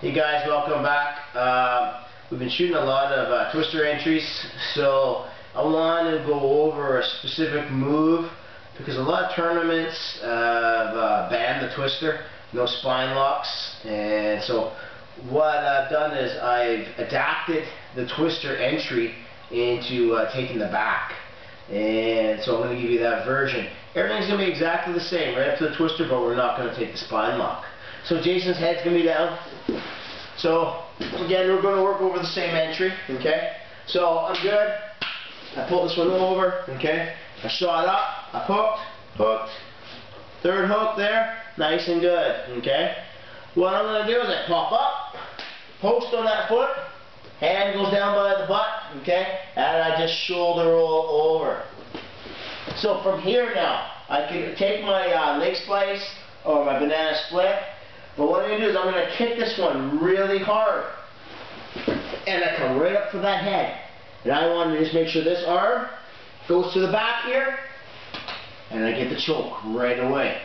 Hey guys, welcome back. Uh, we've been shooting a lot of uh, twister entries, so I want to go over a specific move because a lot of tournaments uh, have uh, banned the twister, no spine locks, and so what I've done is I've adapted the twister entry into uh, taking the back. And so I'm going to give you that version. Everything's going to be exactly the same right up to the twister, but we're not going to take the spine lock. So Jason's head's going to be down. So, again, we're going to work over the same entry, okay? So, I'm good. I pull this one over, okay? I shot up, I hooked, hooked. Third hook there, nice and good, okay? What I'm going to do is I pop up, post on that foot, hand goes down by the butt, okay? And I just shoulder roll over. So from here now, I can take my uh, leg splice or my banana split, but what I'm going to do is I'm going to kick this one really hard. And I come right up for that head. And I want to just make sure this arm goes to the back here. And I get the choke right away.